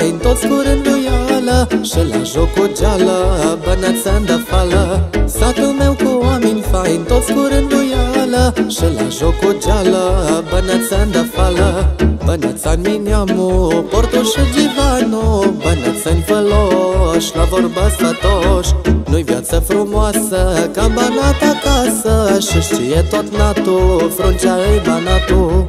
fain, toți cu rânduială Și la jocul geală, băneță de fală. Satul meu cu oameni fain, toți cu rânduială Și la jocul geală, băneță de fală. Băneța-n Miniamu, Portu și Givanu Băneță-n făloși, la vorba sfătoși Nu-i viață frumoasă, ca banat acasă Și știe tot natul, fruncea ei banatul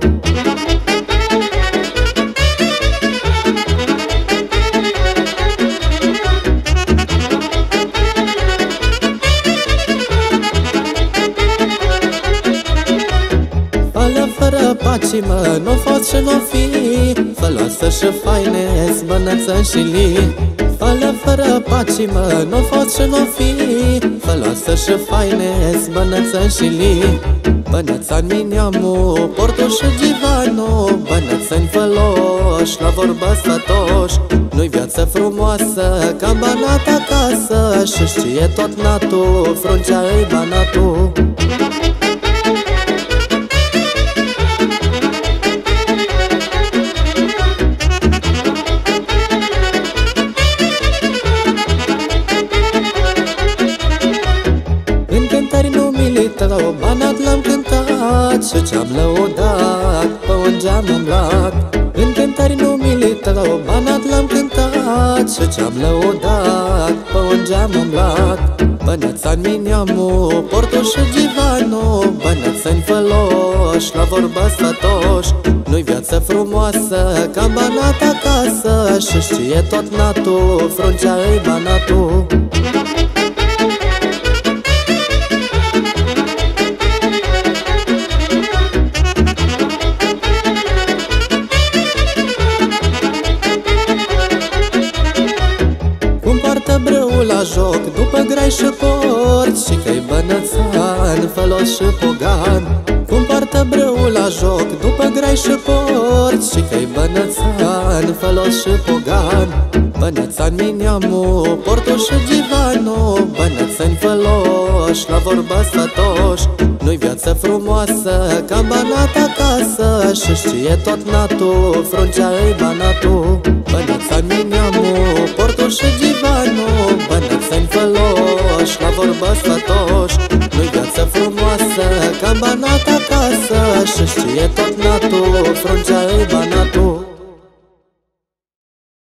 fără paci, mă, nu fost și nu fi. Făloasă și faine, zbănăță și li Fală fără paci, mă, nu fost și nu fi. Făloasă și faine, zbănăță și li Bănăța-n Miniamu, Portu și Givanu Bănăță-n făloși, la vorba sătoși. Nu-i viață frumoasă, ca banat acasă. Și știe tot natul, fruncea-i banatul tău Banat l-am cântat și ce-am lăudat Pe un geam umblat. În cântări numele tău Banat l-am cântat și ce-am lăudat Pe un geam umblat. Băneța-n Miniamu, Portu și Givanu Băneță-n făloși, la vorba sfătoși Nu-i viață frumoasă, ca banat acasă Și știe tot natul, fruncea-i banatul la joc După grai și porți Și că-i bănățan, fălos și pogan. Cum poartă brâul la joc După grai și porți Și că-i bănățan, fălos și pogan. Bănățan Miniamu, Portu și Givanu Bănățani făloși, la vorba sătoși. Nu-i viață frumoasă, ca banat acasă Și știe tot natul, fruncea-i banatul. Bănățan Miniamu, Portu și Givanu Bănățani făloși, la vorba sătoși. Nu-i viață frumoasă, ca banat acasă. Și știe tot natul, fruncea-i banatul